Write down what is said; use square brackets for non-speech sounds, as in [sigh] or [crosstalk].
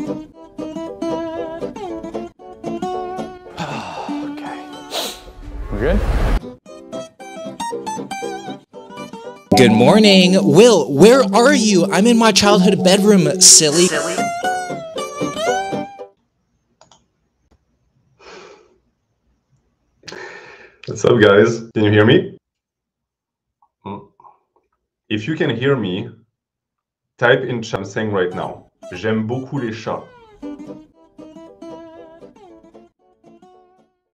[sighs] okay. We're good? Good morning. Will, where are you? I'm in my childhood bedroom, silly. What's up, guys? Can you hear me? If you can hear me, type in chat I'm saying right now. J'aime beaucoup les chats.